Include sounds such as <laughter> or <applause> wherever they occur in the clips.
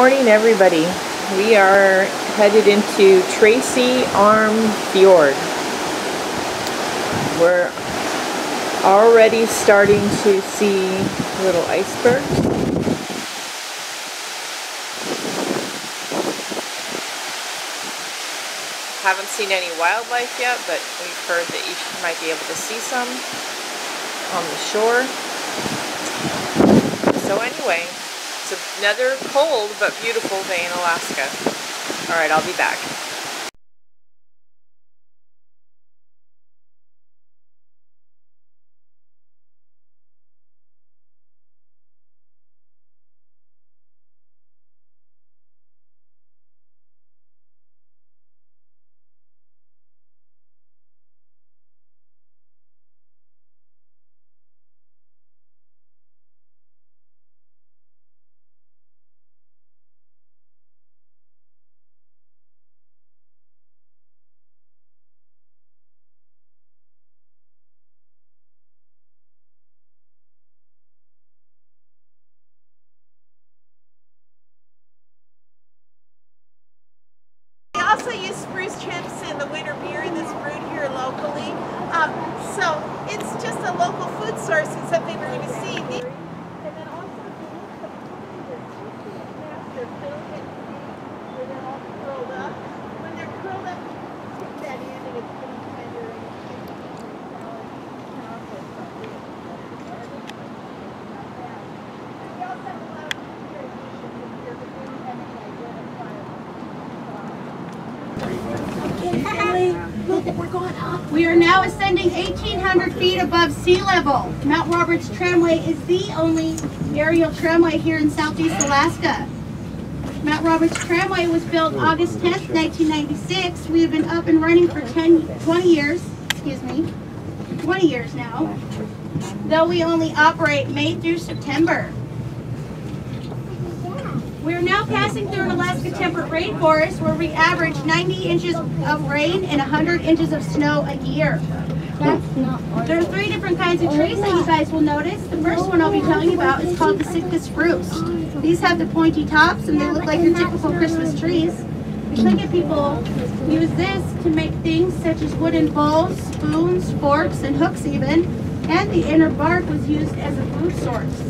Morning, everybody. We are headed into Tracy Arm Fjord. We're already starting to see little icebergs. Haven't seen any wildlife yet, but we've heard that you might be able to see some on the shore. So anyway, another cold but beautiful day in Alaska. Alright, I'll be back. Local food source and something we're going to see. The- and then also if you look at the snaps, they're filled in where they're all curled up. When they're curled up, you stick that in and it's pretty tender and it's good to eat in salad. You can also put it in garlic. Not bad. And we also have a lot of here dishes in here, but we don't have any identifiable. We are now ascending 1,800 feet above sea level. Mount Roberts Tramway is the only aerial tramway here in southeast Alaska. Mount Roberts Tramway was built August 10th, 1996. We have been up and running for 10, 20 years, excuse me, 20 years now, though we only operate May through September. We are now passing through an Alaska temperate rainforest where we average 90 inches of rain and 100 inches of snow a year. There are three different kinds of trees that you guys will notice. The first one I'll be telling you about is called the Sitka spruce. These have the pointy tops and they look like your typical Christmas trees. The Tlingit people use this to make things such as wooden bowls, spoons, forks, and hooks even. And the inner bark was used as a food source.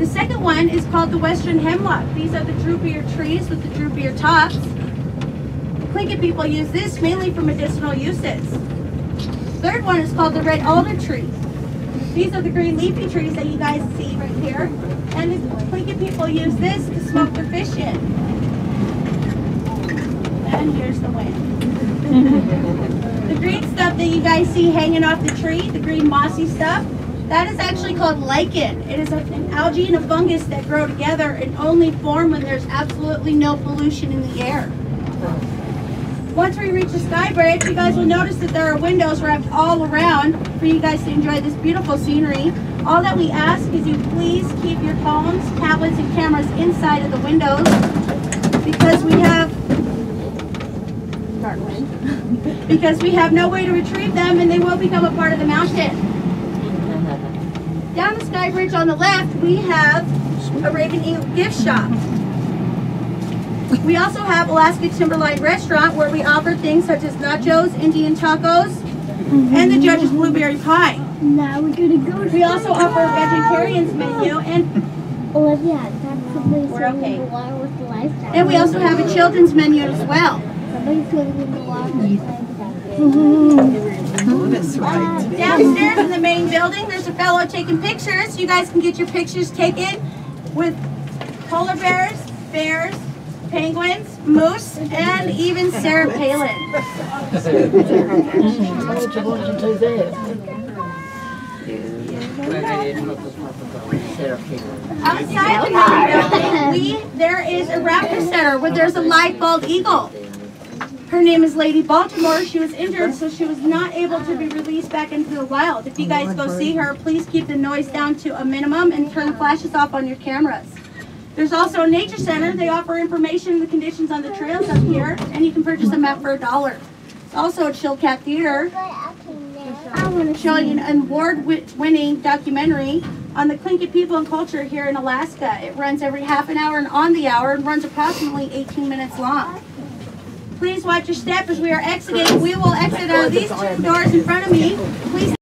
The second one is called the western hemlock. These are the droopier trees with the droopier tops. The Tlingit people use this mainly for medicinal uses. Third one is called the red alder tree. These are the green leafy trees that you guys see right here. And the Tlingit people use this to smoke their fish in. And here's the wind. <laughs> the green stuff that you guys see hanging off the tree, the green mossy stuff, that is actually called lichen. It is an algae and a fungus that grow together and only form when there's absolutely no pollution in the air. Once we reach the sky bridge, you guys will notice that there are windows wrapped all around for you guys to enjoy this beautiful scenery. All that we ask is you please keep your phones, tablets, and cameras inside of the windows because we have <laughs> because we have no way to retrieve them and they will become a part of the mountain. Down the sky bridge on the left, we have a Raven Eagle gift shop. We also have Alaska Timberline Restaurant where we offer things such as nachos, Indian tacos, and the judge's blueberry pie. Now we're gonna go to We also offer a vegetarian's menu and, oh, Olivia, that's the place We're okay. with the lifestyle. and we also have a children's menu as well. Somebody's going in the water Downstairs in the main building, there's a fellow taking pictures. You guys can get your pictures taken with polar bears, bears, penguins, moose, and even Sarah Palin. Outside the main building, we, there is a raptor center where there's a live bald eagle. Her name is Lady Baltimore. She was injured, so she was not able to be released back into the wild. If you oh guys go see her, please keep the noise down to a minimum and turn the flashes off on your cameras. There's also a nature center. They offer information on the conditions on the trails up here, and you can purchase a map for a dollar. It's also a Chilkat Theater I want to showing an award-winning documentary on the Tlingit people and culture here in Alaska. It runs every half an hour and on the hour and runs approximately 18 minutes long. Please watch your step as we are exiting. We will exit out of these two doors in front of me. Please